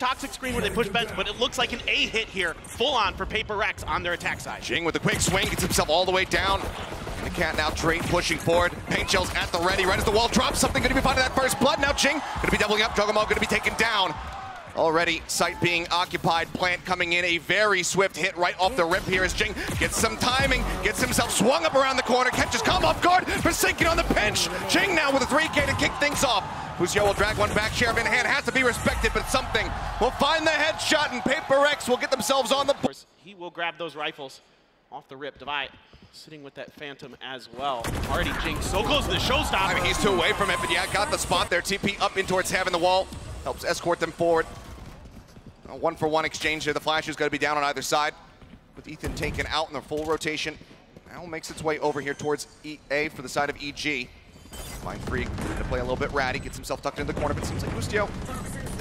Toxic screen where they push bench, but it looks like an A hit here, full on for Paper Rex on their attack side. Jing with a quick swing, gets himself all the way down. And the cat now Drake pushing forward. Paint shells at the ready, right as the wall drops. Something to be finding that first blood. Now Jing to be doubling up. Going to be taken down. Already, site being occupied. Plant coming in. A very swift hit right off the rip here as Jing gets some timing, gets himself swung up around the corner, catches come off guard, Forsaken on the pinch. Jing now with a 3K to kick things off. Boostio will drag one back, sheriff in hand, has to be respected, but something will find the headshot, and Paper Rex will get themselves on the board. He will grab those rifles off the rip. Divide sitting with that Phantom as well. Already Jing so close to the showstopper. I mean, he's too away from it, but yeah, got the spot there. TP up in towards Heaven. The wall helps escort them forward. A one for one exchange here. The Flash is going to be down on either side. With Ethan taken out in the full rotation. Now makes its way over here towards EA for the side of EG. Mind Freak to play a little bit ratty, gets himself tucked into the corner, but seems like Boostio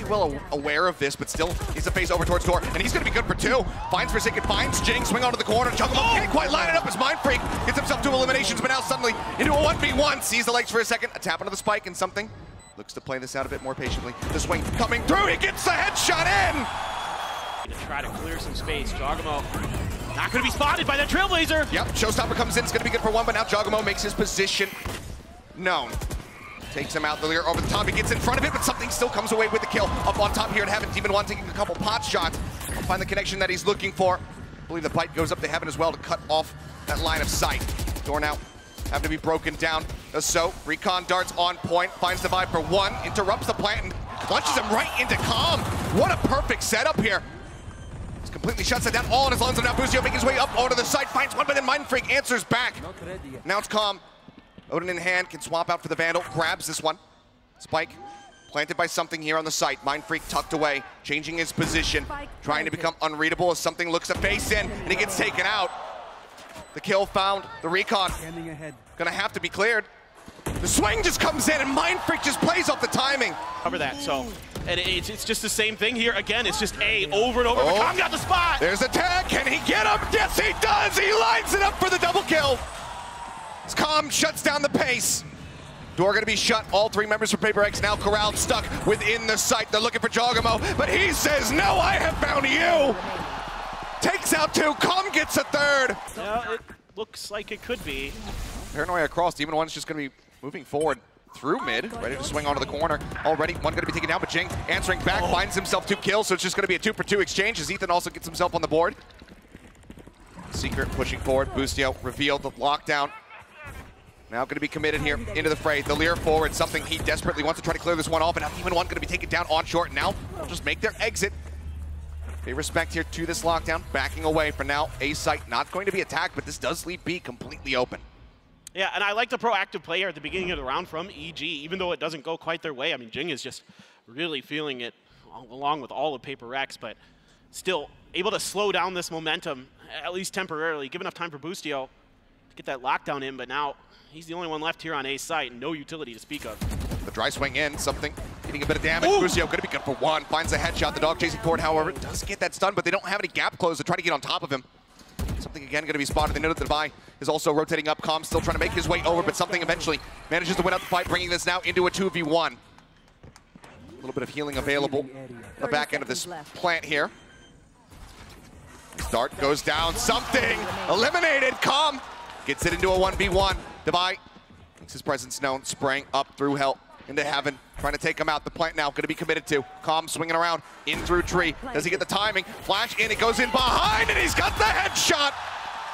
pretty well aware of this, but still he's a face over towards Door, and he's gonna be good for two. Finds Forsaken, finds Jing, swing onto the corner, Jungle oh! can't quite line it up as Mind Freak gets himself two eliminations, but now suddenly into a 1v1, sees the legs for a second, a tap onto the spike and something. Looks to play this out a bit more patiently. The swing coming through, he gets the headshot in! To try to clear some space, Jawgemo not going to be spotted by that Trailblazer. Yep, Showstopper comes in, it's going to be good for one, but now Jawgemo makes his position known. Takes him out, the leer over the top. He gets in front of it, but something still comes away with the kill. Up on top here at Heaven, Demon One taking a couple pot shots. Find the connection that he's looking for. I believe the bite goes up to Heaven as well to cut off that line of sight. Door now have to be broken down. So, Recon darts on point, finds the vibe for one, interrupts the plant, and launches him right into Calm. What a perfect setup here. Just completely shuts it down all on his lungs, and now Boostio making his way up onto the side, finds one, but then Mind Freak answers back. Now it's Calm. Odin in hand, can swap out for the Vandal, grabs this one. Spike planted by something here on the site. Mind Freak tucked away, changing his position, trying to become unreadable as something looks a face in, and he gets taken out. The kill found, the recon. Gonna have to be cleared. The swing just comes in, and Mind Freak just plays off the timing. Cover that, so and it's, it's just the same thing here. Again, it's just A over and over. Oh. Calm got the spot. There's a tag. Can he get him? Yes, he does. He lines it up for the double kill. Calm shuts down the pace. Door gonna be shut. All three members from Paper Rex now corralled, stuck within the site. They're looking for Jawgemo, but he says, no, I have found you. Takes out two, Calm gets a third. Yeah, it looks like it could be. Paranoia across, Demon One's just gonna be moving forward through mid, ready to swing onto the corner. Already, one gonna be taken down, but Jing answering back, oh. finds himself two kills, so it's just gonna be a two for two exchange as Ethan also gets himself on the board. Secret pushing forward, Boostio revealed the lockdown now going to be committed here into the fray. The leer forward, something he desperately wants to try to clear this one off, and even one going to be taken down on short. Now they'll just make their exit. Pay respect here to this lockdown, backing away for now. A site not going to be attacked, but this does leave B completely open. Yeah, and I like the proactive player at the beginning of the round from EG, even though it doesn't go quite their way. I mean, Jing is just really feeling it along with all of Paper Rex, but still able to slow down this momentum, at least temporarily, give enough time for Boostio to get that lockdown in, but now He's the only one left here on A site, and no utility to speak of. The dry swing in, something getting a bit of damage. Crucio going to be good for one. Finds a headshot. The dog chasing forward, however, does get that stun, but they don't have any gap close to try to get on top of him. Something again going to be spotted. They know that the is also rotating up. Calm still trying to make his way over, but something eventually manages to win out the fight, bringing this now into a 2v1. A little bit of healing available the back end of this plant here. Start goes down. Something eliminated. Calm gets it into a 1v1. Devi makes his presence known, spraying up through hell into heaven, trying to take him out. The plant now going to be committed to. Calm swinging around in through tree. Does he get the timing? Flash in, it goes in behind, and he's got the headshot.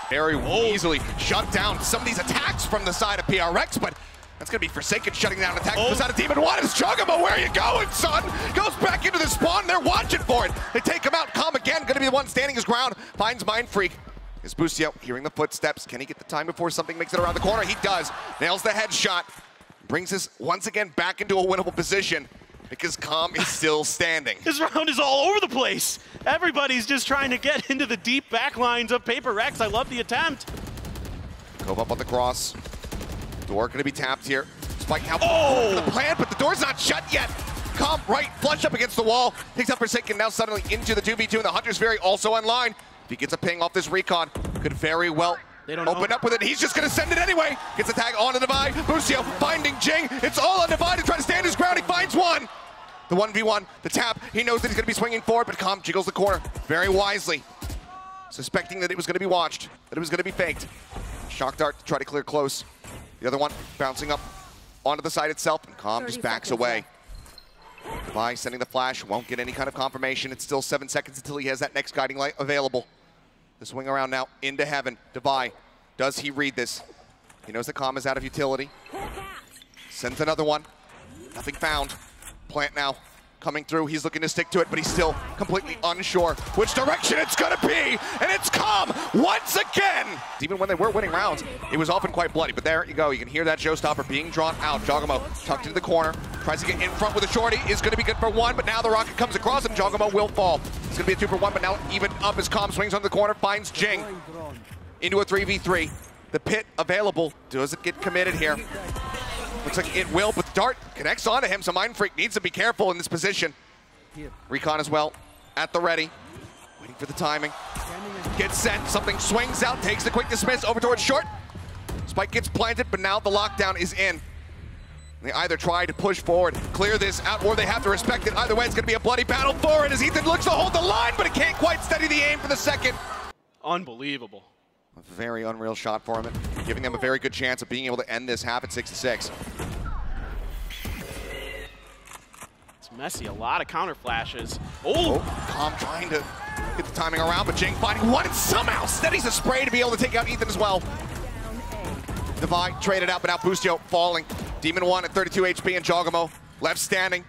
Very easily shut down some of these attacks from the side of PRX, but that's going to be Forsaken shutting down attack oh. out of Demon One. It's Juggernaut. Where are you going, son? Goes back into the spawn. They're watching for it. They take him out. Calm again. Going to be the one standing his ground. Finds Mind Freak. Is Boostio hearing the footsteps? Can he get the time before something makes it around the corner? He does. Nails the headshot. Brings us once again back into a winnable position because Calm is still standing. This round is all over the place. Everybody's just trying to get into the deep back lines of Paper Rex. I love the attempt. Cove up on the cross. Door going to be tapped here. Spike now oh! the plant, but the door's not shut yet. Calm right, flush up against the wall. Takes out Forsaken now suddenly into the 2v2, and the Hunter's Fury also online. If he gets a ping off this recon, could very well open know. up with it. He's just going to send it anyway. Gets a tag on the Devi. Boostio finding Jing. It's all on Devi to try to stand his ground. He finds one. The 1v1, the tap. He knows that he's going to be swinging forward, but Calm jiggles the corner very wisely. Suspecting that it was going to be watched, that it was going to be faked. Shock dart to try to clear close. The other one bouncing up onto the side itself, and Calm just backs away. By sending the flash, won't get any kind of confirmation. It's still seven seconds until he has that next guiding light available. The swing around now into heaven. Devi, does he read this? He knows the Calm is out of utility. Sends another one. Nothing found. Plant now coming through. He's looking to stick to it, but he's still completely unsure which direction it's going to be. And it's Calm once again. Even when they were winning rounds, it was often quite bloody. But there you go. You can hear that showstopper being drawn out. Jawgemo tucked into the corner. Tries to get in front with a shorty. Is going to be good for one, but now the rocket comes across and Jawgemo will fall. Going to be a two for one, but now even up as Calm swings on the corner, finds Jing into a 3v3. The pit available. Does it get committed here? Looks like it will, but Dart connects onto him, so Mind Freak needs to be careful in this position. Recon as well, at the ready. Waiting for the timing. Gets sent, something swings out, takes the quick dismiss over towards short. Spike gets planted, but now the lockdown is in. They either try to push forward, clear this out, or they have to respect it. Either way, it's going to be a bloody battle for it as Ethan looks to hold the line, but it can't quite steady the aim for the second. Unbelievable. A very unreal shot for him, giving them a very good chance of being able to end this half at 6 to 6. It's messy. A lot of counter flashes. Oh, Oh, Calm trying to get the timing around, but Jing finding one and somehow steadies the spray to be able to take out Ethan as well. Divide traded out, but now Boostio falling. Demon 1 at 32 HP and Jawgemo left standing.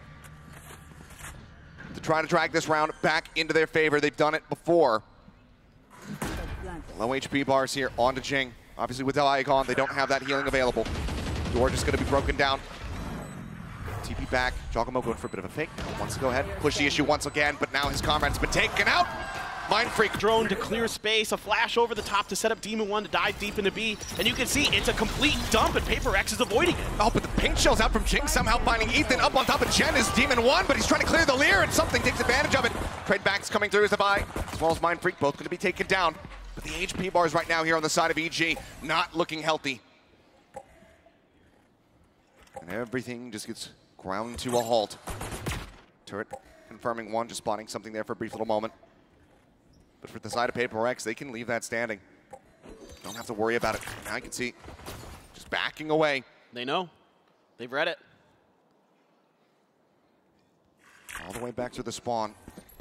To try to drag this round back into their favor. They've done it before. Low HP bars here onto Jing. Obviously with gone, they don't have that healing available. Door just gonna be broken down. TP back. Jawgemo going for a bit of a fake. Wants to go ahead, push the issue once again, but now his comrade's been taken out. Mind Freak drone to clear space, a flash over the top to set up Demon 1 to dive deep into B, and you can see it's a complete dump, and Paper Rex is avoiding it. Oh, but the pink shell's out from Jing, somehow finding Ethan up on top of Jen is Demon 1, but he's trying to clear the leer, and something takes advantage of it. Trade backs coming through as the buy, as well as Mind Freak, both going to be taken down. But the HP bars right now here on the side of EG, not looking healthy. And everything just gets ground to a halt. Turret confirming one, just spotting something there for a brief little moment. But for the side of Paper Rex, they can leave that standing. Don't have to worry about it. Now you can see just backing away. They know. They've read it. All the way back to the spawn.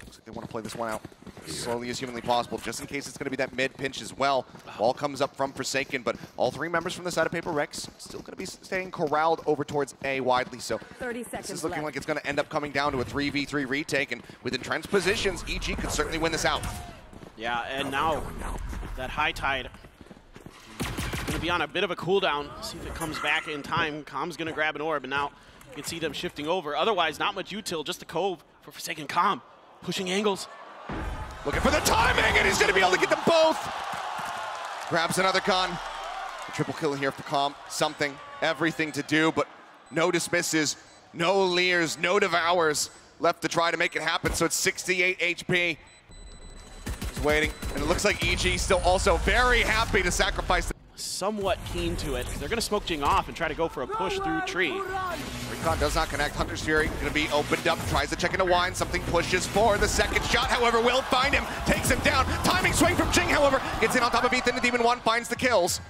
Looks like they want to play this one out as slowly as humanly possible, just in case it's going to be that mid pinch as well. Ball comes up from Forsaken, but all three members from the side of Paper Rex still going to be staying corralled over towards A widely. So 30 seconds this is looking left. like it's going to end up coming down to a 3v3 retake, and with entrenched positions, EG could certainly win this out. Yeah, and now that high tide to be on a bit of a cooldown. See if it comes back in time. Calm's going to grab an orb, and now you can see them shifting over. Otherwise, not much util, just a cove for Forsaken Calm. Pushing angles. Looking for the timing, and he's going to be able to get them both. Grabs another con. A triple kill here for Calm. Something, everything to do, but no dismisses, no leers, no devours left to try to make it happen. So it's 68 HP. He's waiting, and it looks like EG still also very happy to sacrifice. The Somewhat keen to it. They're going to smoke Jing off and try to go for a push through tree. Recon does not connect. Hunter's Fury going to be opened up, tries to check into Wine. Something pushes for the second shot, however, will find him, takes him down. Timing swing from Jing, however, gets in on top of Ethan. The Demon 1 finds the kills.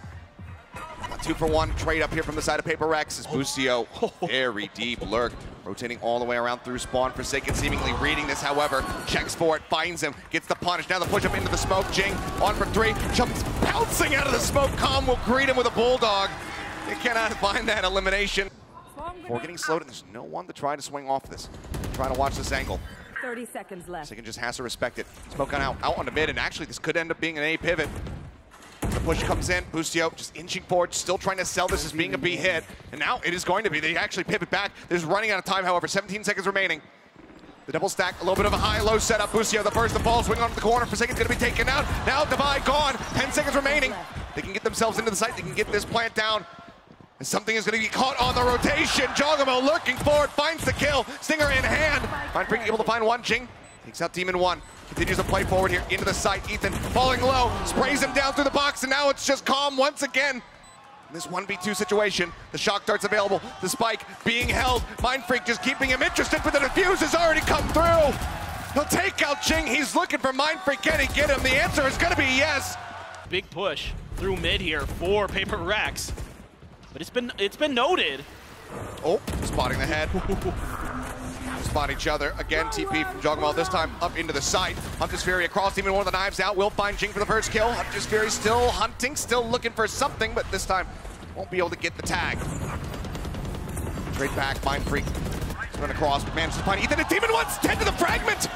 A two for one trade up here from the side of Paper Rex is Boostio, very deep lurk, rotating all the way around through spawn. Forsaken seemingly reading this, however, checks for it, finds him, gets the punish. Now the push up into the smoke. Jing on for three, jumps bouncing out of the smoke. Calm will greet him with a bulldog. They cannot find that elimination. We're getting slowed, and there's no one to try to swing off this. Trying to watch this angle. 30 seconds left. Forsaken just has to respect it. Smoke on out, out on the mid, and actually this could end up being an A pivot. The push comes in, Boostio just inching forward, still trying to sell this as being a B hit. And now it is going to be. They actually pivot back. There's running out of time, however, 17 seconds remaining. The double stack, a little bit of a high-low setup. Boostio, the first, the ball swing onto the corner. Forsaken's gonna be taken out. Now Divide gone, 10 seconds remaining. They can get themselves into the site, they can get this plant down. And something is gonna be caught on the rotation. Jawgemo lurking forward, finds the kill. Stinger in hand. Mind Freak able to find one. Jing takes out Demon 1. Continues to play forward here into the site. Ethan falling low, sprays him down through the box, and now it's just calm once again. In this 1v2 situation, the shock dart's available, the spike being held. Mind Freak just keeping him interested, but the defuse has already come through. He'll take out Jing. He's looking for Mind Freak. Can he get him? The answer is going to be yes. Big push through mid here for Paper Rex. But it's been it's been noted. Oh, spotting the head. Spot each other. Again, TP from Jawgemo, this time up into the site. Hunter's Fury across, even one of the knives out. Will find Jing for the first kill. Hunter's Fury still hunting, still looking for something, but this time won't be able to get the tag. Trade back, Mind Freak. Run across, but manages to find Ethan, and Demon wants 10 to the fragment!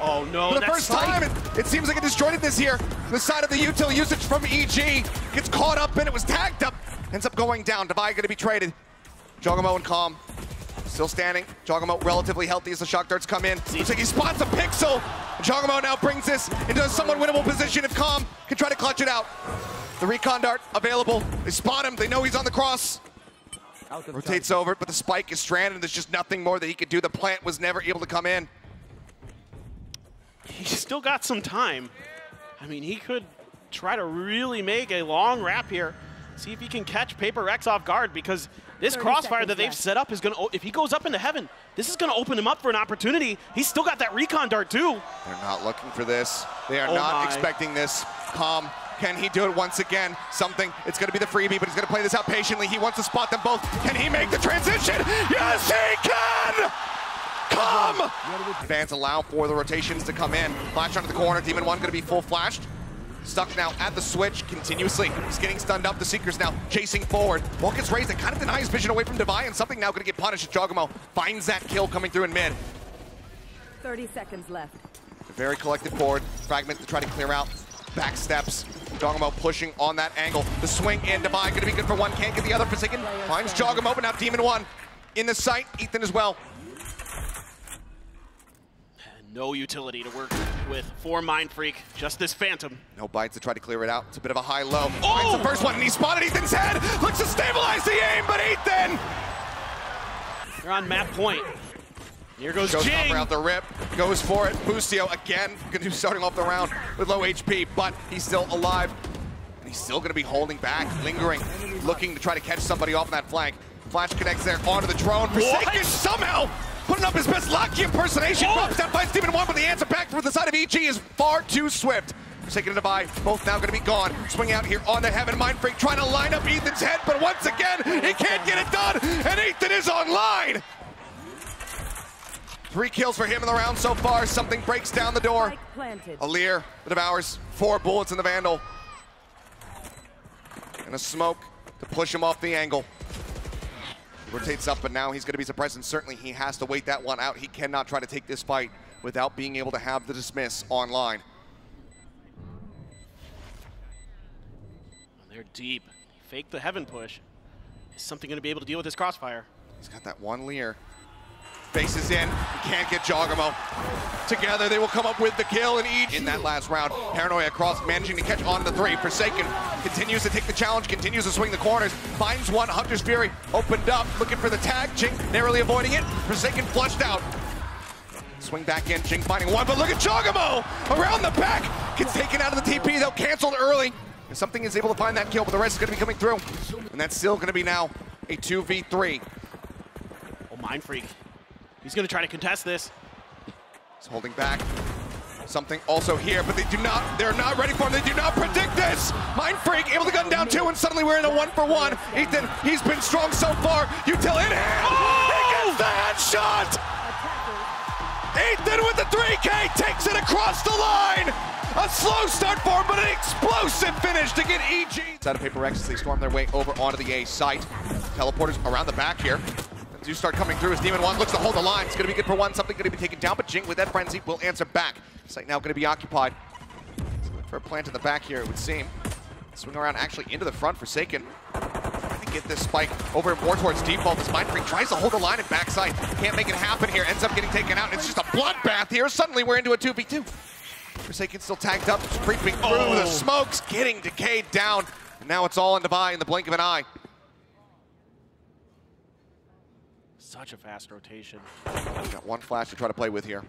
Oh no, For the first time, it, it, seems like it destroyed it this here. The side of the util usage from EG gets caught up and it was tagged up. Ends up going down. Divide gonna be traded. Jawgemo and Calm still standing. Jawgemo relatively healthy as the shock darts come in. Looks like he spots a pixel. Jawgemo now brings this into a somewhat winnable position if Calm can try to clutch it out. The recon dart available. They spot him. They know he's on the cross. Rotates over, but the spike is stranded. There's just nothing more that he could do. The plant was never able to come in. He's still got some time. I mean, he could try to really make a long wrap here. See if he can catch Paper Rex off guard because this crossfire that they've left. set up is going to, if he goes up into heaven, this is going to open him up for an opportunity. He's still got that recon dart too. They're not looking for this. They are oh not my. expecting this. Calm can he do it once again? Something, it's gonna be the freebie, but he's gonna play this out patiently. He wants to spot them both. Can he make the transition? Yes, he can! Come! Fans allow for the rotations to come in. Flash onto the corner, Demon 1 gonna be full flashed. Stuck now at the switch continuously. He's getting stunned up. The Seeker's now chasing forward. Wall gets raised and kind of denies vision away from Devi, and something now gonna get punished as Jawgemo finds that kill coming through in mid. 30 seconds left. Very collected forward. Fragment to try to clear out back steps. Jawgemo pushing on that angle. The swing in, Divine gonna be good for one, can't get the other. Forsaken finds Jawgemo, but now Demon one in the sight. Ethan as well. No utility to work with for Mind Freak, just this Phantom. No bites to try to clear it out. It's a bit of a high-low. Oh! Finds the first one, and he spotted Ethan's head. Looks to stabilize the aim, but Ethan! They're on map point. Here goes Shows Jing. out the rip, goes for it. Boostio again, going to be starting off the round with low HP, but he's still alive. And he's still going to be holding back, lingering, looking to try to catch somebody off on that flank. Flash connects there onto the drone. Forsaken somehow putting up his best Locky impersonation. Oh. Drops down, finds Demon 1, but the answer back from the side of EG is far too swift. Forsaken and Devi, both now going to be gone. Swing out here on the Heaven Mind Freak, trying to line up Ethan's head, but once again, he can't get it done, and Ethan is online! Three kills for him in the round so far. Something breaks down the door. Alir, the Devours, four bullets in the Vandal. And a smoke to push him off the angle. Rotates up, but now he's going to be surprised, and certainly he has to wait that one out. He cannot try to take this fight without being able to have the dismiss online. They're deep. Fake the heaven push. Is something going to be able to deal with this crossfire? He's got that one leer. Faces in, can't get Jawgemo. Together they will come up with the kill in each in that last round. Paranoia across, managing to catch on the three. Forsaken continues to take the challenge, continues to swing the corners, finds one, Hunter's Fury opened up, looking for the tag, Jing narrowly avoiding it, Forsaken flushed out. Swing back in, Jing finding one, but look at Jawgemo around the back, gets taken out of the TP, though canceled early. And something is able to find that kill, but the rest is gonna be coming through. And that's still gonna be now a 2v3. Oh, Mind Freak He's going to try to contest this. He's holding back. Something also here, but they do not, they're not ready for him. They do not predict this. Mind Freak able to gun down two, and suddenly we're in a one for one. Ethan, he's been strong so far. Util in hand. Oh! He gets the headshot. Ethan with the 3K takes it across the line. A slow start for him, but an explosive finish to get EG. Side of Paper Rex as they storm their way over onto the A site. Teleporters around the back here do start coming through as Demon 1 looks to hold the line. It's going to be good for one. Something going to be taken down, but Jing with that frenzy will answer back. Site now going to be occupied. Look For a plant in the back here, it would seem. Swing around actually into the front, Forsaken. Trying to get this spike over more towards default. This Mind Freak tries to hold the line at backside. Can't make it happen here. Ends up getting taken out. It's just a bloodbath here. Suddenly we're into a 2v2. Forsaken still tagged up, creeping through oh. the smokes, getting decayed down. And now it's all in Devi in the blink of an eye. Such a fast rotation. Got one flash to try to play with here.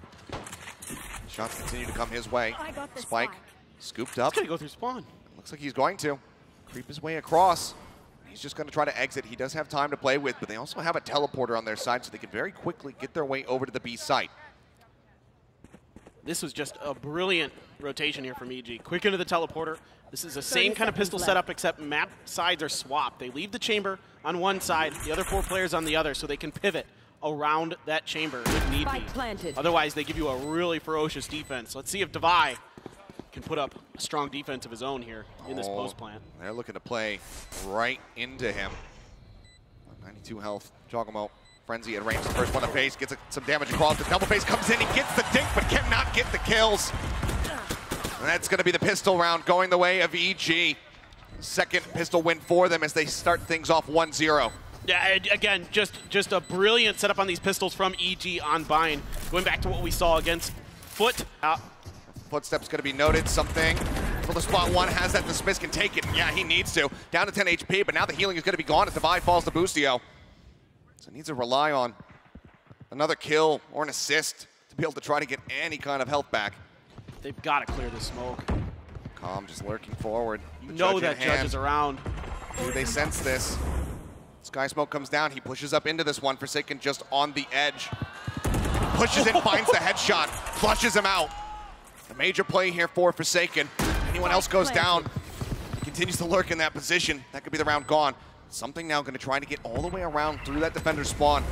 Shots continue to come his way. Spike scooped up. He's gonna go through spawn. Looks like he's going to. Creep his way across. He's just going to try to exit. He does have time to play with, but they also have a teleporter on their side, so they can very quickly get their way over to the B site. This was just a brilliant rotation here from EG. Quick into the teleporter. This is the same kind of pistol left. setup, except map sides are swapped. They leave the chamber on one side, the other four players on the other, so they can pivot around that chamber if need be. Planted. Otherwise, they give you a really ferocious defense. Let's see if Devi can put up a strong defense of his own here in this Oh, post plant. They're looking to play right into him. 92 health. Jawgemo. Frenzy at range. The first one to face. Gets a, some damage across. The double face comes in. He gets the dink, but cannot get the kills. And that's going to be the pistol round going the way of EG. Second pistol win for them as they start things off 1-0. Yeah, again, just just a brilliant setup on these pistols from EG on Bind. Going back to what we saw against Foot. Uh, Footsteps going to be noted. Something for the spot one has that. The Smith can take it. Yeah, he needs to. Down to 10 HP, but now the healing is going to be gone as Divide falls to Boostio. So he needs to rely on another kill or an assist to be able to try to get any kind of health back. They've got to clear the smoke. Calm just lurking forward. You The know judge that judge is around. Do they sense this? Sky Smoke comes down. He pushes up into this one. Forsaken just on the edge. Pushes in, finds the headshot, flushes him out. A major play here for Forsaken. Anyone else goes down, he continues to lurk in that position. That could be the round gone. Something now going to try to get all the way around through that defender spawn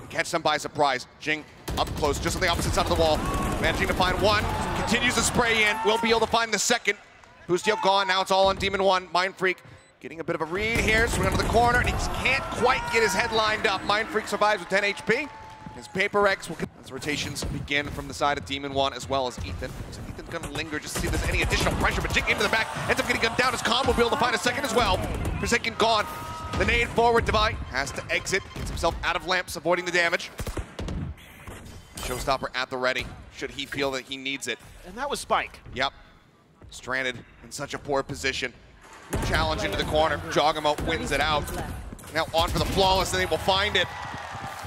and catch them by surprise. Jing up close, just on the opposite side of the wall. Managing to find one, continues to spray in. Will be able to find the second. Boostio gone, now it's all on Demon 1. Mind Freak getting a bit of a read here, swing onto the corner, and he can't quite get his head lined up. Mind Freak survives with 10 HP. His Paper Rex will as rotations begin from the side of Demon 1 as well as Ethan. So Ethan's gonna linger just to see if there's any additional pressure, but Jing into the back, ends up getting gunned down as Calm will be able to find a second as well. Forsaken gone. The nade forward, Devi has to exit, gets himself out of lamps, avoiding the damage. Showstopper at the ready, should he feel that he needs it. And that was Spike. Yep. Stranded in such a poor position. Challenge into the corner. Jawgemo wins it out. Now on for the flawless, and they will find it.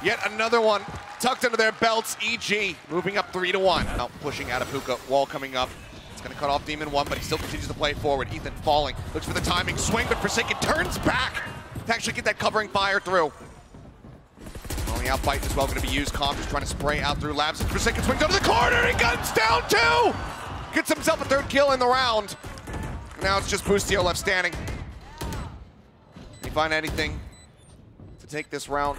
Yet another one tucked under their belts. EG moving up three to one. Now pushing out of hookah. Wall coming up. It's going to cut off Demon one, but he still continues to play forward. Ethan falling. Looks for the timing. Swing, but Forsaken turns back to actually get that covering fire through. Only out fight as well going to be used. Calm trying to spray out through labs. Forsaken swings under the corner. He guns down two. Gets himself a third kill in the round. Now it's just Boostio left standing. Can he find anything to take this round?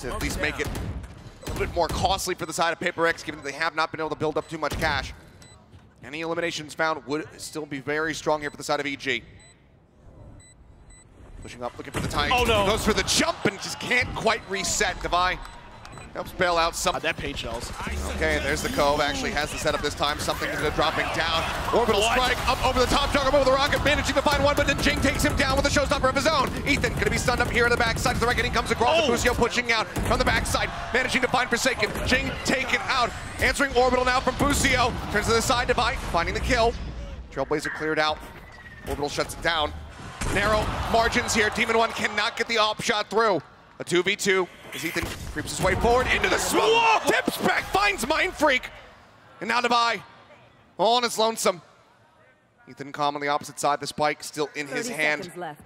To at least make it a little bit more costly for the side of Paper Rex, given that they have not been able to build up too much cash. Any eliminations found would still be very strong here for the side of EG. Pushing up, looking for the time. Oh, no. Goes for the jump and just can't quite reset. Devi helps bail out some. Uh, that paint shells. Okay, there's the Cove. Actually has the setup this time. Something is dropping down. Orbital What? strike up over the top. Juggernaut with the rocket, managing to find one, but then Jing takes him down with a showstopper of his own. Ethan gonna be stunned up here on the backside. The reckoning comes across. Oh. Boostio pushing out from the backside, managing to find Forsaken. Jing taken out. Answering Orbital now from Boostio. Turns to the side bite, finding the kill. Trailblazer cleared out. Orbital shuts it down. Narrow margins here. Demon 1 cannot get the op shot through. A 2v2 as Ethan creeps his way forward into the smoke. Whoa! Tips back, finds Mind Freak. And now Devi, all on his lonesome. Ethan calm on the opposite side. The spike still in his hand. seconds left.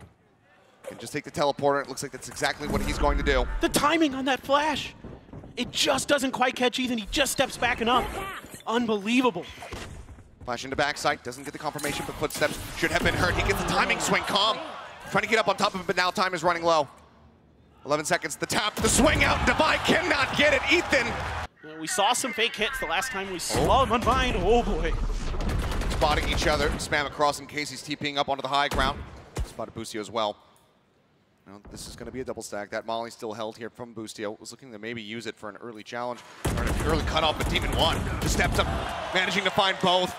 Can just take the teleporter. It looks like that's exactly what he's going to do. The timing on that flash. It just doesn't quite catch Ethan. He just steps back and up. Unbelievable. Flash into backside, doesn't get the confirmation, but footsteps should have been heard. He gets the timing swing, calm. Trying to get up on top of it, but now time is running low. 11 seconds, the tap, the swing out, Devi cannot get it. Ethan know, we saw some fake hits the last time we saw oh. him unbind. Oh boy. spotting each other. Spam across in case he's TPing up onto the high ground. Spotted Boostio as well. Now, this is going to be a double stack. That Molly still held here from Boostio. Was looking to maybe use it for an early challenge or an early cutoff, but Demon one just steps up, managing to find both.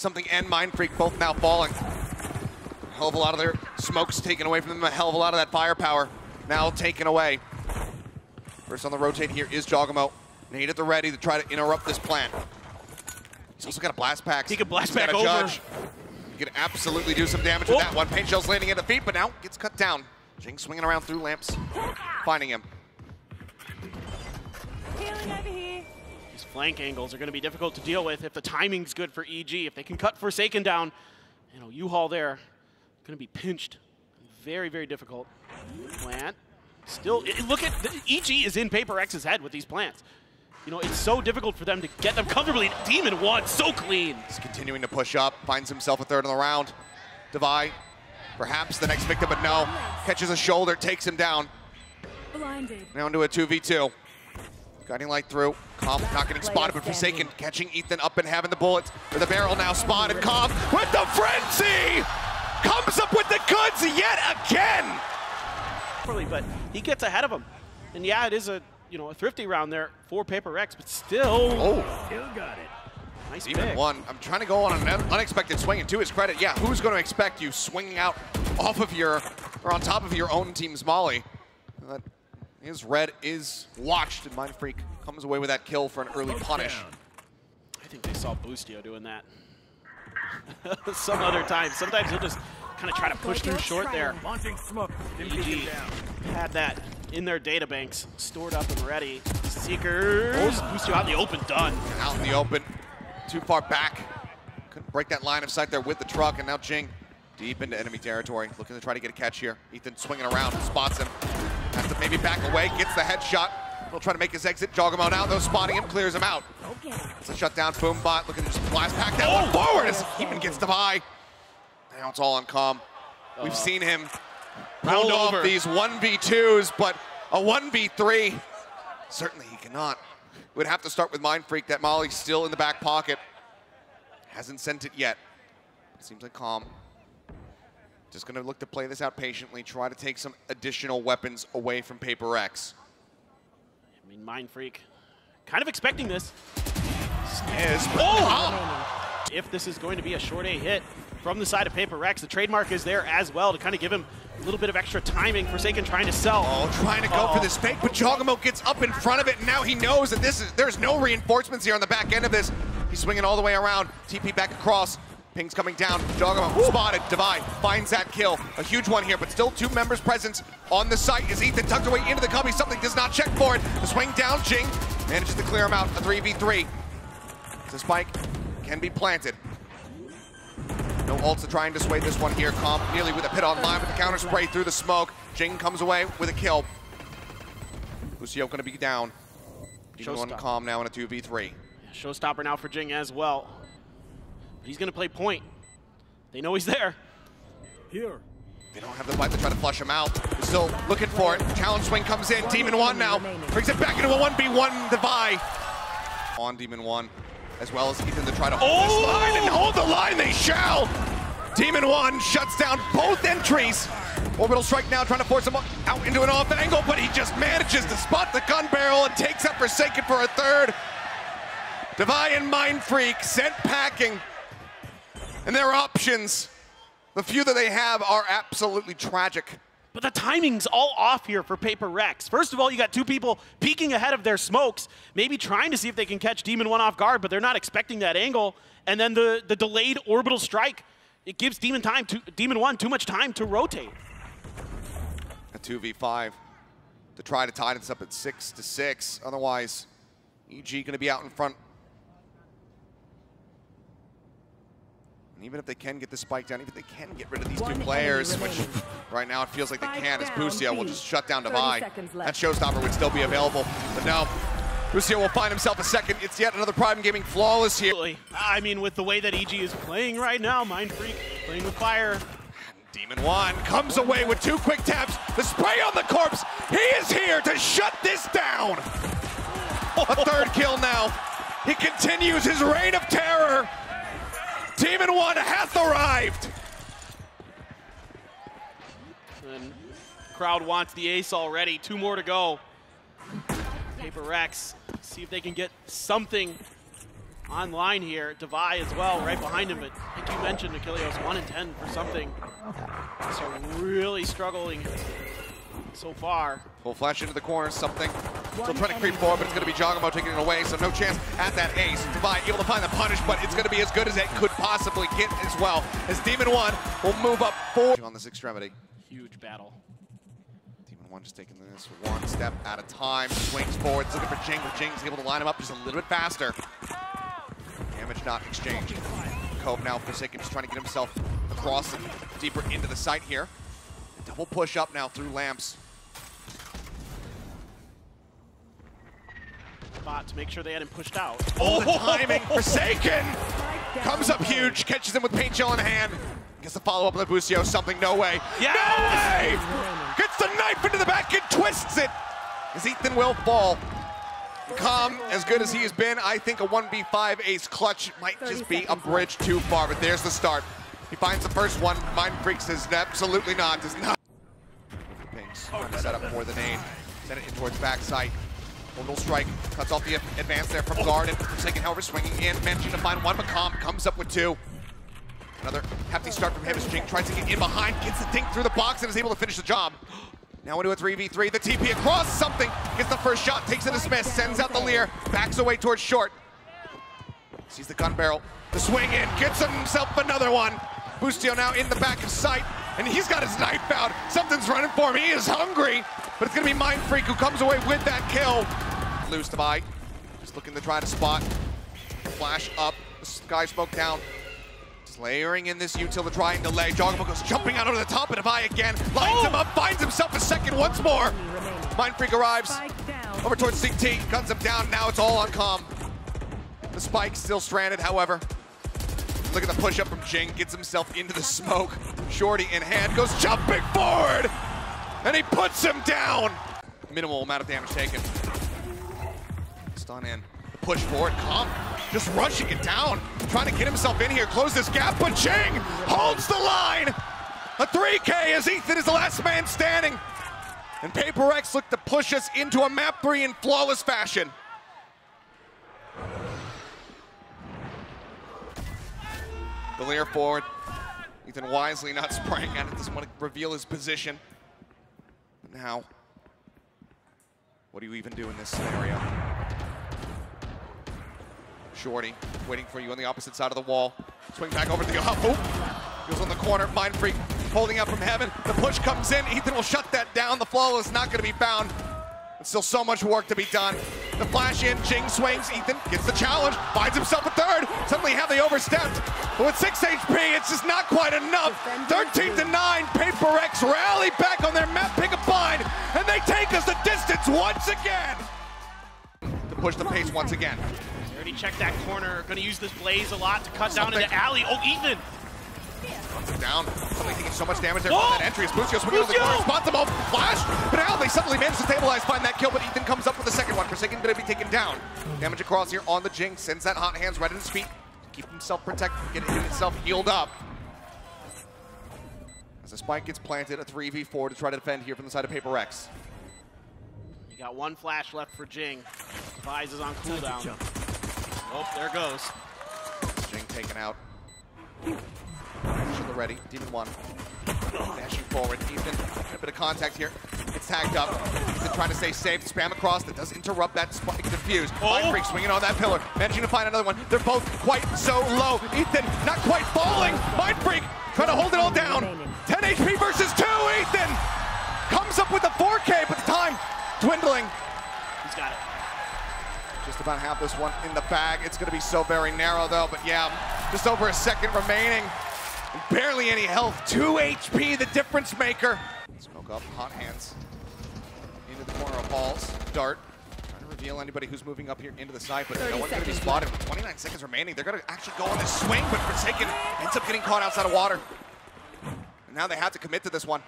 Something and Mind Freak both now falling. A hell of a lot of their smokes taken away from them. A hell of a lot of that firepower now taken away. First on the rotate here is Jawgemo. Nade at the ready to try to interrupt this plan. He's also got a blast pack. He can blast back a over. judge. He can absolutely do some damage with Oh. that one. Paint shell's landing at the feet, but now gets cut down. Jing swinging around through lamps, finding him. Healing over here. These flank angles are going to be difficult to deal with if the timing's good for EG. If they can cut Forsaken down, you know, U-Haul there, going to be pinched very, very difficult. Plant. Still, it, look at, the, EG is in Paper Rex's head with these plants. You know, it's so difficult for them to get them comfortably. Demon one, so clean. He's continuing to push up, finds himself a third in the round. Devi, perhaps the next victim, but no. Catches a shoulder, takes him down. Blinded. Now into a 2v2. Guiding light through. Comp not getting spotted, but Forsaken catching Ethan up and having the bullets. With the barrel now spotted. Comp with the frenzy! Comes up with the goods yet again! But he gets ahead of him. And yeah, it is a you know a thrifty round there for Paper Rex, but still. Oh. Still got it. Nice Even pick. one. I'm trying to go on an unexpected swing, and to his credit, yeah, who's going to expect you swinging out off of your, or on top of your own team's molly? That his red is watched, and Mind Freak comes away with that kill for an early punish. I think they saw Boostio doing that. Some other time. Sometimes he'll just kind of try to push through short there. Launching smoke. EG had that in their databanks, stored up and ready. Oh, Seekers, Boostio out in the open, done. Out in the open, too far back. Couldn't break that line of sight there with the truck, and now Jing deep into enemy territory, looking to try to get a catch here. Ethan swinging around, spots him. Has to maybe back away, gets the headshot. He'll try to make his exit, jog him on out, though spotting him, clears him out. Okay. It's a shutdown, boom bot, looking to just blast pack that one oh! forward as Heeman gets the buy. Now it's all on calm. We've oh. seen him round Roll off over. these 1v2s, but a 1v3, certainly he cannot. We'd have to start with Mind Freak. That Molly's still in the back pocket. Hasn't sent it yet. Seems like calm. Just gonna look to play this out patiently, try to take some additional weapons away from Paper Rex. I mean, Mind Freak, kind of expecting this. Is Oh! If this is going to be a short A hit from the side of Paper Rex, the trademark is there as well to kind of give him a little bit of extra timing. Forsaken trying to sell. Oh, trying to go Uh-oh. for this fake, but Jawgemo gets up in front of it, and now he knows that this is there's no reinforcements here on the back end of this. He's swinging all the way around. TP back across. Ping's coming down. Jawgemo spotted. Divide finds that kill. A huge one here, but still two members present on the site Is Ethan tucked away into the cubby. Something does not check for it. The swing down. Jing manages to clear him out. A 3v3. The spike can be planted. No ults to try and dissuade this one here. Comp nearly with a pit on line with the counter spray through the smoke. Jing comes away with a kill. Lucio going to be down. Even one calm now in a 2v3. Showstopper now for Jing as well. But he's going to play point. They know he's there. Here. They don't have the fight to try to flush him out. They're still looking for it. Challenge swing comes in. Demon 1 now. Brings it back into a 1v1 Devi. On Demon 1. As well as Ethan to try to hold Oh! this line and hold the line. They shall. Demon 1 shuts down both entries. Orbital strike now trying to force him out into an off angle, but he just manages to spot the gun barrel and takes up Forsaken for a third. Devi and Mind Freak sent packing. And their options, the few that they have, are absolutely tragic. But the timing's all off here for Paper Rex. First of all, you got two people peeking ahead of their smokes, maybe trying to see if they can catch Demon 1 off guard, but they're not expecting that angle. And then the, the delayed orbital strike, it gives Demon time to Demon 1 too much time to rotate. A 2v5 to try to tie this up at 6 to 6. Otherwise, EG going to be out in front. And even if they can get the spike down, even if they can get rid of these One two players, which right now it feels like they Spike can, as down, Boostio will just shut down 30 Devi. seconds That showstopper would still be available. But no, Boostio will find himself a second. It's yet another Prime Gaming flawless here. I mean, with the way that EG is playing right now, Mind Freak playing with fire. Demon One comes away with two quick taps. The spray on the corpse. He is here to shut this down. A third kill now. He continues his reign of terror. Demon One hath arrived. And crowd wants the ace already. Two more to go. Paper Rex, see if they can get something online here. Devi as well, right behind him. But like you mentioned, Achilios, 1 in 10 for something. So really struggling so far. Full flash into the corner, something. Still trying to creep forward, but it's going to be Jawgemo taking it away, so no chance at that ace. Devi able to find the punish, but it's going to be as good as it could possibly get as well. As Demon One will move up forward on this extremity. Huge battle. Demon One just taking this one step at a time. Swings forward, looking for Jing, but Jing's able to line him up just a little bit faster. Damage not exchanged. Cove now Forsaken just trying to get himself across and deeper into the site here. Double push up now through lamps. Spot to make sure they hadn't pushed out. Oh, oh the timing. Oh, oh, forsaken comes up huge, catches him with paint gel in hand. Gets the follow up on Boostio. Something, no way. Yes! No way! Gets the knife into the back and twists it. As Ethan will fall. Calm, as good as he has been, I think a 1v5 ace clutch might just be a bridge too far, but there's the start. He finds the first one. Mind Freak says absolutely not, does not. Pinks trying to set up more than aid. Send it in towards backside. Little strike cuts off the advance there from Garden. Forsaken, however, swinging in, managing to find one. McComb comes up with two. Another hefty start from him as Jing tries to get in behind, gets the dink through the box, and is able to finish the job. Now into a 3v3, the TP across something, gets the first shot, takes a dismiss, sends out the leer, backs away towards short. Sees the gun barrel, the swing in, gets himself another one. Boostio now in the back of sight, and he's got his knife out. Something's running for him, he is hungry, but it's gonna be Mind Freak who comes away with that kill. Lose to buy, just looking to try to spot. Flash up, sky smoke down. Just layering in this util to try and delay. Jawgemo goes jumping out over the top, and Avai again lines him oh! up, finds himself a second once more. Mind Freak arrives over towards CT, guns him down. Now it's all on calm. The spike still stranded, however. Look at the push up from Jing, gets himself into the smoke. Shorty in hand goes jumping forward, and he puts him down. Minimal amount of damage taken. Stun in. Push forward, calm. Just rushing it down, trying to get himself in here, close this gap, but Jing holds the line. A 3K as Ethan is the last man standing. And Paper Rex look to push us into a map three in flawless fashion. The leer forward. Ethan wisely not spraying at it, doesn't want to reveal his position. Now, what do you even do in this scenario? Shorty waiting for you on the opposite side of the wall. Swing back over to the up. Oh, goes on the corner. Mind Freak holding out from heaven. The push comes in. Ethan will shut that down. The flawless is not going to be found. But still so much work to be done. The flash in. Jing swings. Ethan gets the challenge. Finds himself a third. Suddenly have they overstepped. But with 6 HP, it's just not quite enough. 13 to 9. Paper Rex rally back on their map pick a bind. And they take us the distance once again. To push the pace once again. They already checked that corner. Going to use this blaze a lot to cut down Something. into alley. Oh, Ethan. Runs it down. Suddenly taking so much damage there Whoa! from oh! that entry as Boostio swinging on the Boostio! corner, spots them all, flash, but now they suddenly manage to stabilize, find that kill, but Ethan comes up with the second one. Forsaken gonna be taken down. Damage across here on the Jing, sends that hot hands right at his feet, keep himself protected, get himself healed up. As the spike gets planted, a 3v4 to try to defend here from the side of Paper Rex. You got one flash left for Jing. Vise is on Time to cooldown. Oh, there goes. Jing taken out. To the ready, Demon 1. Dashing forward, Ethan, a bit of contact here. It's tagged up. Ethan trying to stay safe, spam across, that does interrupt that spike defuse. Oh. Mind Freak swinging on that pillar, managing to find another one. They're both quite so low. Ethan not quite falling. Mind Freak trying to hold it all down. 10 HP versus 2, Ethan! Comes up with the 4K, but the time dwindling. He's got it. Just about half this one in the bag. It's going to be so very narrow, though. But yeah, just over a second remaining. Barely any health. 2 HP, the difference maker. Smoke up, hot hands. Into the corner of Halls. Dart. Trying to reveal anybody who's moving up here into the side, but no one's going to be spotted. With 29 seconds remaining, they're going to actually go on this swing, but Forsaken ends up getting caught outside of water. And now they have to commit to this one.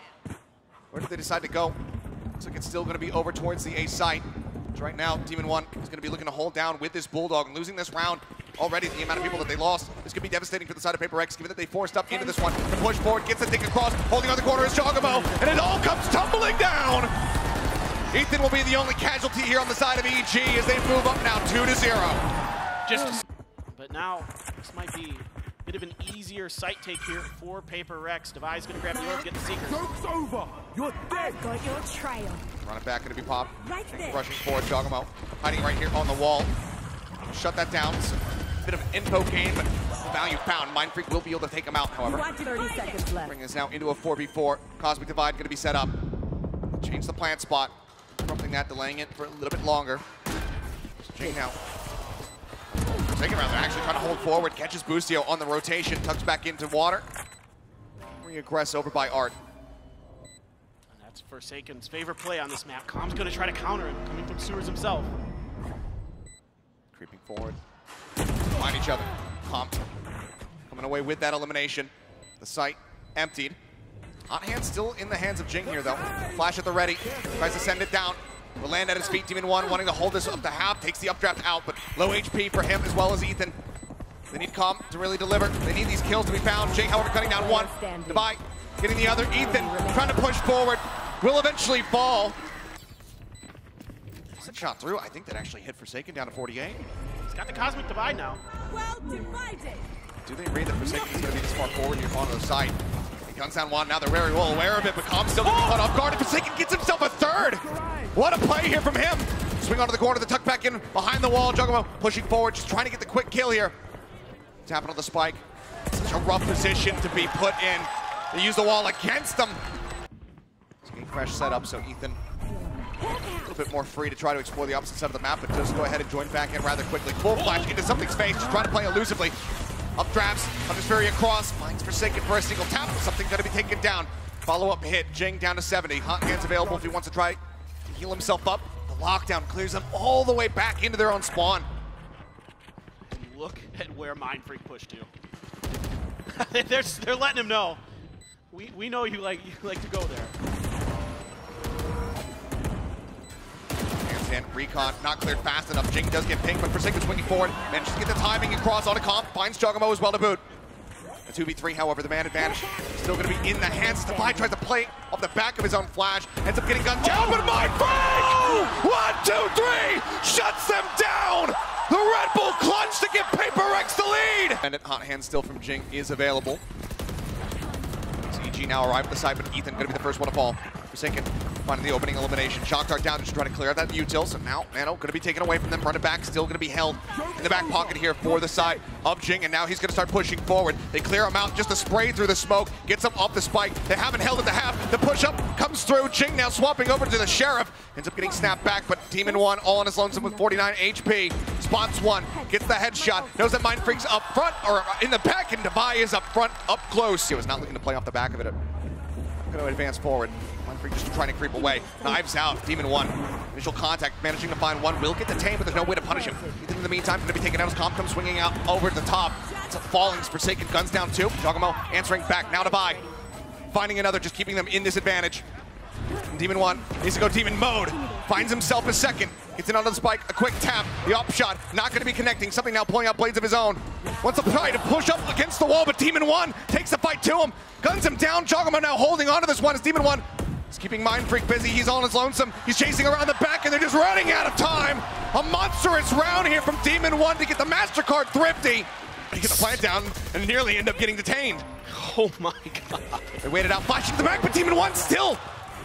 Where did they decide to go? Looks like it's still going to be over towards the A site. Right now, Demon 1 is going to be looking to hold down with this Bulldog. And losing this round, already the amount of people that they lost is going to be devastating for the side of Paper Rex, given that they forced up into this one. The push forward, gets the thing across, holding on the corner is Jawgemo, and it all comes tumbling down! Ethan will be the only casualty here on the side of EG as they move up now 2 to 0. Just. But now, this might be a bit of an easier sight take here for Paper Rex. Devi's going to grab the orb, get the secret. Joke's over. You're dead. I've got your trail. Running back, going to be Pop. Right there. Rushing forward, Jawgemo. Hiding right here on the wall. Shut that down. It's a bit of an info gain, but value found. Mind Freak will be able to take him out, however. 30 seconds left. Bring us now into a 4v4. Cosmic Divide going to be set up. Change the plant spot. Interrupting that, delaying it for a little bit longer. Jing now. Second round, they're actually trying to hold forward. Catches Boostio on the rotation. Tucks back into water. Reaggress over by Art. And that's Forsaken's favorite play on this map. Com's going to try to counter him, coming from Sewers himself. Creeping forward. Find each other. Comp coming away with that elimination. The site emptied. Hot hand still in the hands of Jing here, though. Flash at the ready. Tries to send it down. Will land at his feet. Demon 1 wanting to hold this up to half. Takes the updraft out, but low HP for him as well as Ethan. They need Comp to really deliver. They need these kills to be found. Jing, however, cutting down one. Devi getting the other. Ethan trying to push forward. Will eventually fall. Shot through. I think that actually hit Forsaken down to 48. He's got the Cosmic Divide now. Well divided. Do they read that Forsaken's going to be this far forward here on the side? He guns down one. Now they're very well aware of it, but Com's still going to caught off guard. And Forsaken gets himself a third. What a play here from him. Swing onto the corner, the tuck back in behind the wall. Jawgemo pushing forward, just trying to get the quick kill here. Tapping on the spike. Such a rough position to be put in. They use the wall against them. Getting crash set up, so Ethan a little bit more free to try to explore the opposite side of the map, but just go ahead and join back in rather quickly. Full flash into something's face, just trying to play elusively. Up drafts, Hunter's Fury across, finds Forsaken for a single tap. Something gonna be taken down. Follow-up hit, Jing down to 70. Hot hands available if he wants to try to heal himself up. The lockdown clears them all the way back into their own spawn. And look at where Mind Freak pushed to. they're, they're letting him know. We, we know you like you like to go there. In, recon, not cleared fast enough. Jing does get pinged, but Forsaken's swinging forward. Manages to get the timing across on a comp, finds Jawgemo as well to boot. A 2v3, however, the man advantage still going to be in the hands. Defy tries to play off the back of his own flash, ends up getting gunned down, but Mind Freak! One, two, three! Shuts them down! The Red Bull clutch to give Paper Rex the lead! And hot hand still from Jing is available. CG now arrived at the side, but Ethan going to be the first one to fall. Forsaken finding the opening elimination. Shock Dart down, just trying to clear out that util. So now Nano going to be taken away from them, running back, still going to be held in the back pocket here for the side of Jing, and now he's going to start pushing forward. They clear him out, just a spray through the smoke, gets him off the spike. They haven't held it to half. The push up comes through. Jing now swapping over to the Sheriff, ends up getting snapped back, but Demon 1 all on his lonesome with 49 HP. Spots one, gets the headshot, knows that Mind Freak's up front, or in the back, and Devi is up front, up close. He was not looking to play off the back of it. I'm Going to advance forward. Just trying to creep away. Knives out. Demon 1. Initial contact. Managing to find one. Will get the tame, but there's no way to punish him. Ethan, in the meantime, going to be taken out as Comp comes swinging out over the top. It's a Falling's Forsaken. Guns down two. Jawgemo answering back. Now to buy. Finding another, just keeping them in this advantage. Demon 1 needs to go Demon mode. Finds himself a second. Gets in onto the spike. A quick tap. The up shot. Not going to be connecting. Something now pulling out blades of his own. Wants to try to push up against the wall, but Demon 1 takes the fight to him. Guns him down. Jawgemo now holding onto this one as Demon 1 is keeping Mind Freak busy. He's on his lonesome. He's chasing around the back, and they're just running out of time. A monstrous round here from Demon 1 to get the MasterCard thrifty. He gets the plant down and nearly end up getting detained. Oh my god. They waited out, flashing the back, but Demon 1 still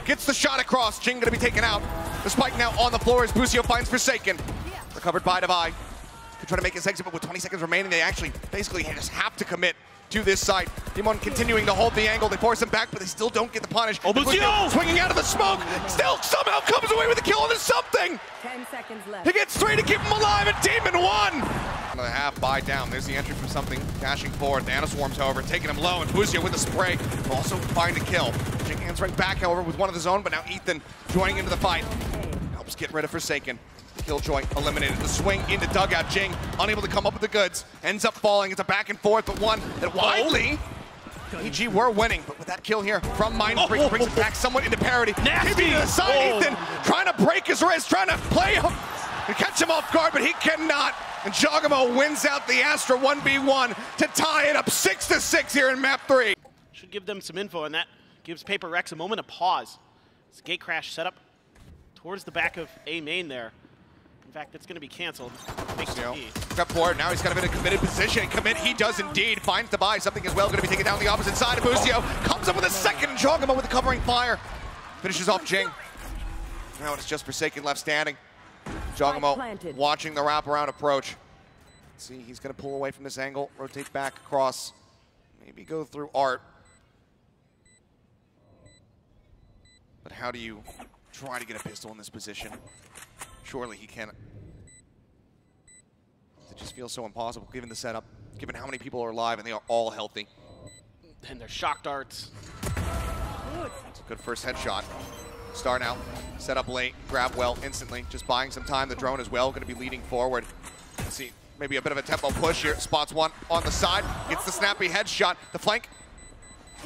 gets the shot across. Jing gonna be taken out. The spike now on the floor as Boostio finds Forsaken. Recovered by Devi. Could try to make his exit, but with 20 seconds remaining, they actually basically just have to commit to this side. Demon continuing to hold the angle. They force him back, but they still don't get the punish. Oh, Boostio! Swinging out of the smoke. Still somehow comes away with the kill, and there's something. Ten seconds left. He gets three to keep him alive, and Demon won! One and a half buy down. There's the entry for something. Dashing forward. Nanoswarms, however, taking him low, and Boostio with a spray. Also find a kill. Jing answering back, however, with one of his own, but now Ethan joining into the fight. Helps get rid of Forsaken. Killjoy eliminated. The swing into dugout. Jing unable to come up with the goods. Ends up falling. It's a back and forth, but one that widely. Oh. EG were winning, but with that kill here from Mind Freak oh. brings it back somewhat into parity. Nasty! To the side, Oh. Ethan trying to break his wrist, trying to play him and catch him off guard, but he cannot. And Jawgemo wins out the Astra 1v1 to tie it up 6 to 6 here in map 3. Should give them some info, and that gives Paper Rex a moment of pause. It's a gate crash setup towards the back of A main there. In fact, it's going to be canceled. Makes You know, TP. step forward. Now he's kind of in a committed position. Commit, he does indeed. Finds the buy. Something as well going to be taken down the opposite side of Boostio. Comes up with a second. Jawgemo with the covering fire. Finishes off Jing. Now it's just Forsaken left standing. Jawgemo planted. watching the wraparound approach. See, he's going to pull away from this angle. Rotate back across. Maybe go through Art. But how do you try to get a pistol in this position? Surely he can. It just feels so impossible given the setup, given how many people are alive and they are all healthy. And their shock darts. It's good first headshot. Star now, set up late, grab well instantly, just buying some time. The drone as well, going to be leading forward. Let's see, maybe a bit of a tempo push here. Spots one on the side, gets the snappy headshot. The flank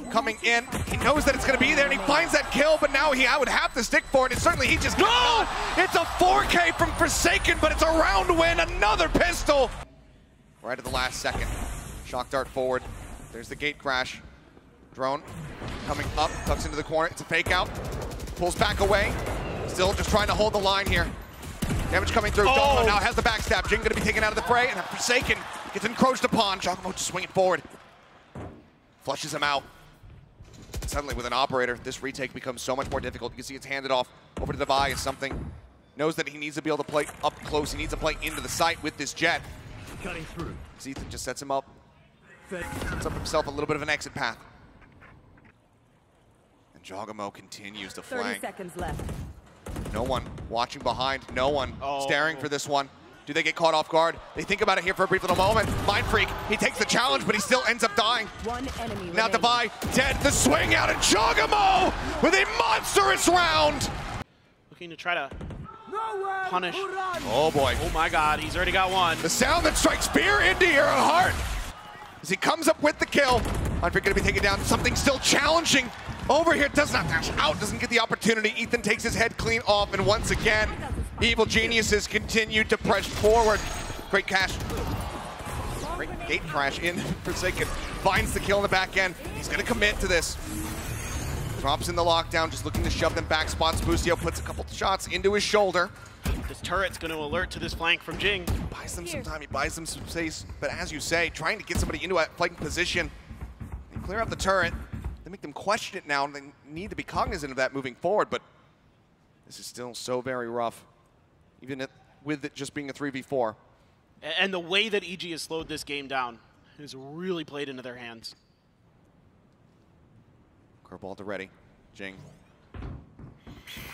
coming in. He knows that it's going to be there, and he finds that kill, but now he I would have to stick for it, and certainly he just... No! It's a 4K from Forsaken, but it's a round win, another pistol! Right at the last second. Shock dart forward. There's the gate crash. Drone coming up, tucks into the corner. It's a fake out. Pulls back away. Still just trying to hold the line here. Damage coming through. Oh. now has the backstab. Jing going to be taken out of the fray, and Forsaken gets encroached upon. Jawgemo just swinging forward. Flushes him out. Suddenly, with an operator, this retake becomes so much more difficult. You can see it's handed off over to Devi as something. Knows that he needs to be able to play up close. He needs to play into the site with this jet. Cutting through. Zethan just sets him up. Sets up himself a little bit of an exit path. And Jawgemo continues to flank. 30 seconds left. No one watching behind. No one Oh. staring for this one. Do they get caught off guard? They think about it here for a brief little moment. Mind Freak, he takes the challenge, but he still ends up dying. One enemy Now remaining. Devi dead. The swing out, and Jawgemo with a monstrous round. Looking to try to Punish. Oh boy. Oh my god, he's already got one. The sound that strikes fear into your heart as he comes up with the kill. Mind Freak going to be taken down. Something still challenging over here. Does not dash out. Doesn't get the opportunity. Ethan takes his head clean off, and once again, evil geniuses continue to press forward. Great cash. Great gate crash in Forsaken. Finds the kill in the back end. He's going to commit to this. Drops in the lockdown, just looking to shove them back. Spots Boostio, puts a couple shots into his shoulder. This turret's going to alert to this flank from Jing. buys them some time, he buys them some space, but as you say, trying to get somebody into a flanking position, they clear out the turret, they make them question it now, and they need to be cognizant of that moving forward, but this is still so very rough, even it, with it just being a 3v4. And the way that EG has slowed this game down has really played into their hands. Curveball to ready, Jing.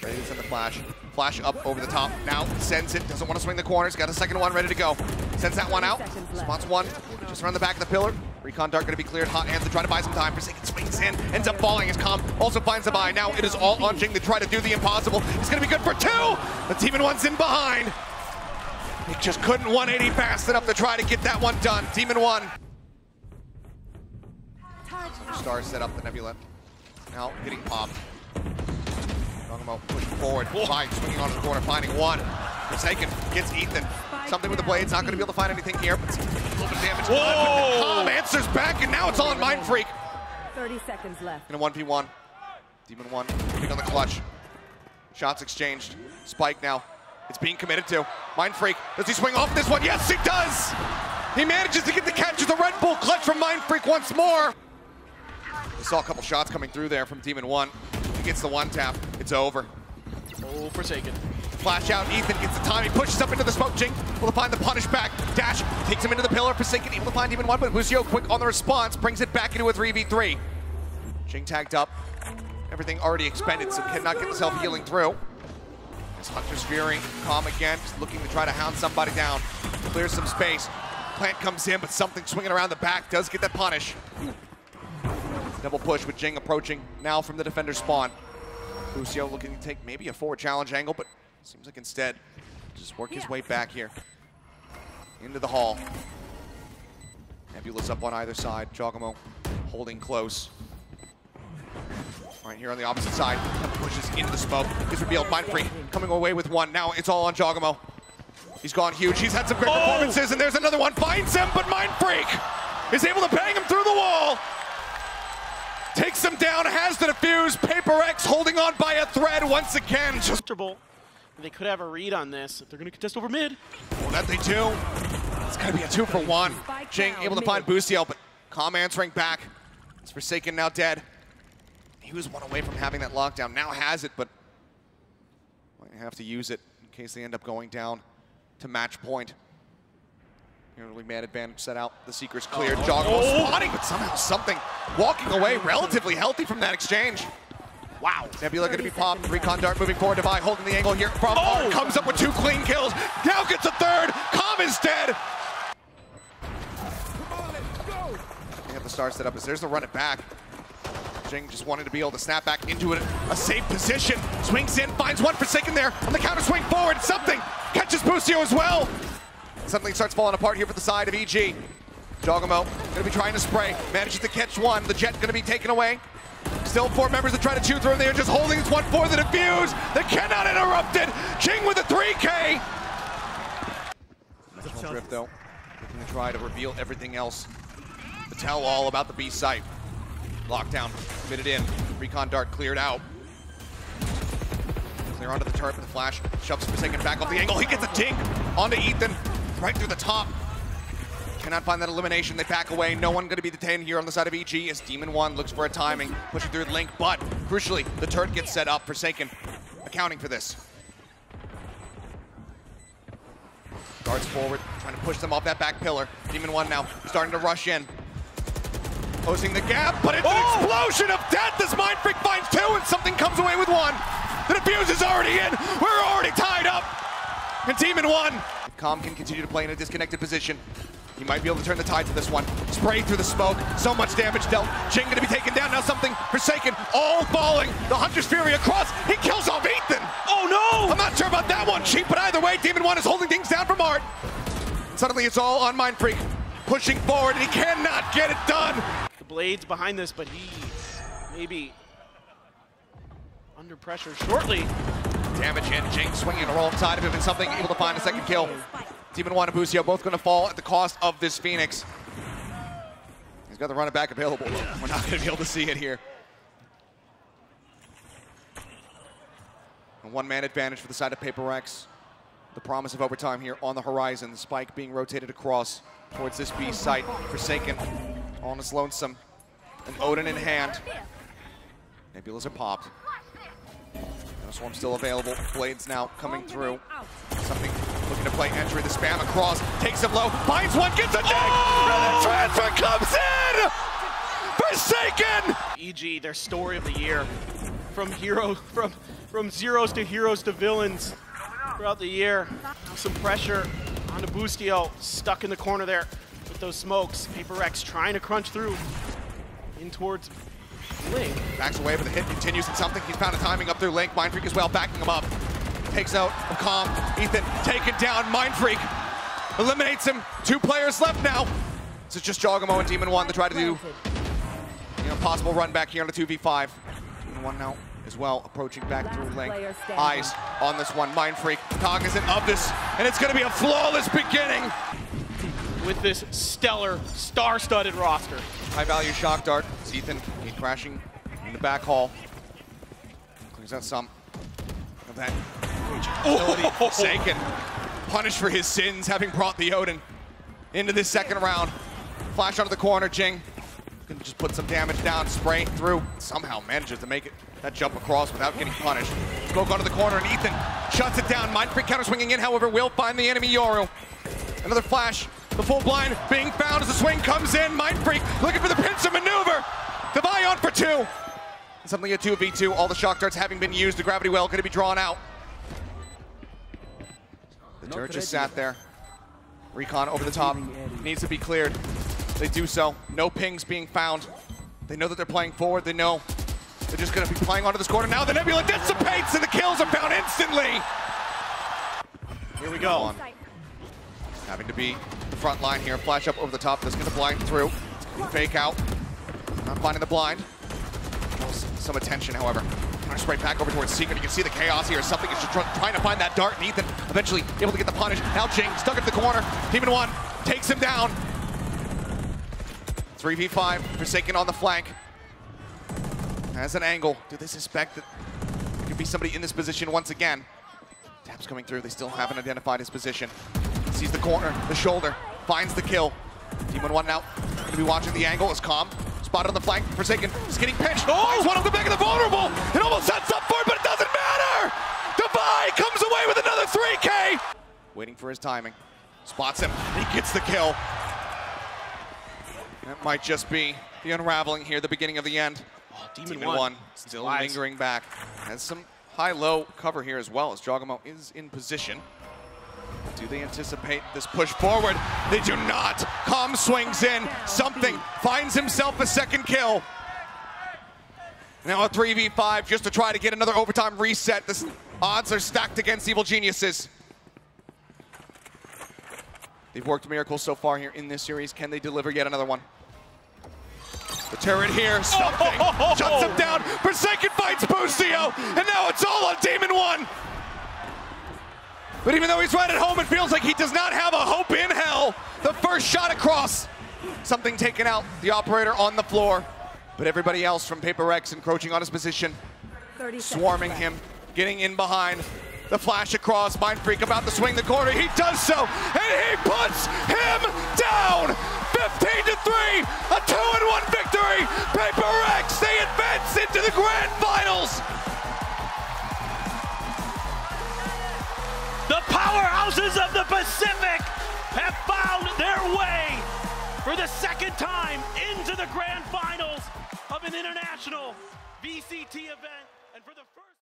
Ready to send the flash. Flash up over the top. Now sends it. Doesn't want to swing the corners. Got a second one ready to go. Sends that one out. Spots one. Just around the back of the pillar. Recon Dart going to be cleared. Hot hands to try to buy some time. Forsaken swings in. Ends up falling as Com also finds the buy. Now it is all on Jing to try to do the impossible. It's going to be good for two. But Demon One's in behind. He just couldn't 180 fast enough to try to get that one done. Demon One. Star set up the Nebula. Now getting popped. Jawgemo pushing forward. Fine, swinging onto the corner, finding one. Forsaken gets Ethan. Something with the blades. Not going to be able to find anything here, but a little bit of damage. Whoa! Com answers back, and now it's all on Mind Freak. 30 seconds left. In a 1v1. Demon 1 moving on the clutch. Shots exchanged. Spike now. It's being committed to. Mind Freak. Does he swing off this one? Yes, he does! He manages to get the catch with the Red Bull clutch from Mind Freak once more. We saw a couple shots coming through there from Demon 1. He gets the one tap. It's over. Oh, Forsaken. Flash out, Ethan gets the time, he pushes up into the smoke, Jing able to find the punish back, Dash takes him into the pillar, Forsaken able to find Demon 1, but Boostio quick on the response, brings it back into a 3v3. Jing tagged up, everything already expended, so cannot get the self-healing through. As Hunter's Fury, Com again, just looking to try to hound somebody down, clears some space. Plant comes in, but something swinging around the back does get that punish. Double push with Jing approaching now from the defender spawn. Boostio looking to take maybe a forward challenge angle, but seems like instead just work his way back here into the hall. Nebula's up on either side. Jawgemo holding close. Right here on the opposite side, pushes into the smoke. Is revealed. Mind Freak coming away with one. Now it's all on Jawgemo. He's gone huge. He's had some great Oh! performances, and there's another one. Finds him, but Mind Freak is able to bang him through the wall. Takes him down, has the defuse. Paper Rex holding on by a thread once again. Just Comfortable. They could have a read on this. They're going to contest over mid. well, that they do. It's gonna be a two for one. Spike Jing able to mid. find Boostio, but Com answering back. It's Forsaken now dead. He was one away from having that lockdown. Now has it, but might have to use it in case they end up going down to match point. Early man advantage set out. The Seeker's cleared. Oh. Joggle oh. spotting, but somehow something walking away relatively healthy from that exchange. Wow. Nebula going to be 30 popped. Recon. Dart moving forward. Devi holding the angle here from Oh! Comes up with two clean kills. Now gets a third. Com is dead. On. They have the star set up as there's the run it back. Jing just wanted to be able to snap back into it, a safe position. Swings in, finds one Forsaken there on the counter swing forward. Something catches Boostio as well. Suddenly starts falling apart here for the side of EG. Jawgemo gonna be trying to spray, manages to catch one. The jet gonna be taken away. Still four members that try to chew through, and they are just holding this one for the defuse. They cannot interrupt it. King with a 3K. National Drift though, looking to try to reveal everything else. To tell all about the B site. Lockdown, committed in. Recon Dart cleared out. Clear onto the turret with the flash. Shoves Forsaken back off the angle. He gets a dink onto Ethan, right through the top. Cannot find that elimination. They back away. No one going to be detained here on the side of EG as Demon One looks for a timing, pushing through the link. But crucially, the turret gets set up. Forsaken accounting for this. Guards forward, trying to push them off that back pillar. Demon One now starting to rush in. Closing the gap, but it's an Oh! explosion of death as Mind Freak finds two and something comes away with one. The defuse is already in. We're already tied up. And Demon One. Com can continue to play in a disconnected position. He might be able to turn the tide to this one. Spray through the smoke. So much damage dealt. Jing going to be taken down. Now something forsaken. All falling. The Hunter's Fury across. He kills off Ethan. Oh no! I'm not sure about that one, Cheap, but either way, Demon One is holding things down from Art. Suddenly it's all on Mind Freak. Pushing forward, and he cannot get it done. The Blades behind this, but he maybe under pressure shortly. Damage in. Jing swinging alongside of him, and something able to find a second kill. Demon One and Boostio both going to fall at the cost of this Phoenix. He's got the run it back available. We're not going to be able to see it here. A one-man advantage for the side of Paper Rex. The promise of overtime here on the horizon. The spike being rotated across towards this B site. Forsaken on his lonesome. An Odin in hand. Nebulas are popped. No swarm still available. Blades now coming through. Something looking to play entry. The spam across. Takes him low. Finds one. Gets a dig. Oh! And the transfer comes in. Forsaken. EG, their story of the year, from hero from from zeros to heroes to villains throughout the year. Some pressure on the Boostio, stuck in the corner there with those smokes. Paper Rex trying to crunch through in towards Link. Backs away, but the hit continues. And something. He's found a timing up through Link. Mind Freak as well, backing him up. Takes out Com. Ethan taken down. Mind Freak eliminates him. Two players left now. This is just Jawgemo and Demon One to try to do you know, possible run back here on the 2v5. Demon One now as well, approaching back through Link. player. Eyes on this one. Mind Freak cognizant of this, and it's going to be a flawless beginning. with this stellar, star-studded roster. High value shock dart. It's Ethan he crashing in the back hall. Clears out some of that Forsaken. Punished for his sins, having brought the Odin into this second round. Flash onto the corner, Jing. Can just put some damage down, spray through. Somehow manages to make it that jump across without getting punished. Smoke onto the corner, and Ethan shuts it down. Mind Freak counter swinging in, however, will find the enemy Yoru. Another flash. The full blind being found as the swing comes in. Mind Freak looking for the pincer maneuver. Devi on for two. Suddenly a 2v2. All the shock darts having been used. The gravity well going to be drawn out. The turret just sat there. Recon over the top. Needs to be cleared. They do so. No pings being found. They know that they're playing forward. They know they're just going to be playing onto this corner. Now the Nebula dissipates and the kills are found instantly. Here we go. On. Having to be the front line here. Flash up over the top. That's going to blind through. Fake out. Not finding the blind. Some attention, however. To spray back over towards Secret. You can see the chaos here. Something is just try- trying to find that dart. And Ethan eventually able to get the punish. Now Jing stuck at the corner. Demon One takes him down. 3v5. Forsaken on the flank. Has an angle. Do they suspect that there could be somebody in this position once again? Taps coming through. They still haven't identified his position. Sees the corner, the shoulder, finds the kill. Demon One now to be watching the angle. Is calm. Spotted on the flank. Forsaken is getting pinched. Oh! Finds one on the back of the vulnerable. It almost sets up for it, but it doesn't matter. Devi comes away with another 3K. Waiting for his timing. Spots him. He gets the kill. That might just be the unraveling here, the beginning of the end. Oh, Demon, Demon One. One still Wise. lingering back. Has some high-low cover here as well as Jawgemo is in position. Do they anticipate this push forward? They do not. Com swings in. Something finds himself a second kill. Now a 3v5 just to try to get another overtime reset. The odds are stacked against Evil Geniuses. They've worked miracles so far here in this series. Can they deliver yet another one? The turret here, something, shuts him down. Forsaken fights Boostio, and now it's all on Demon One. But even though he's right at home, it feels like he does not have a hope in hell. The first shot across, something taken out. The operator on the floor, but everybody else from Paper Rex encroaching on his position, swarming him, getting in behind. The flash across, Mind Freak about to swing the corner. He does so, and he puts him down. 15 to 3, a 2 and 1 victory. Paper Rex, they advance into the grand finals. The powerhouses of the Pacific have found their way for the second time into the grand finals of an international VCT event.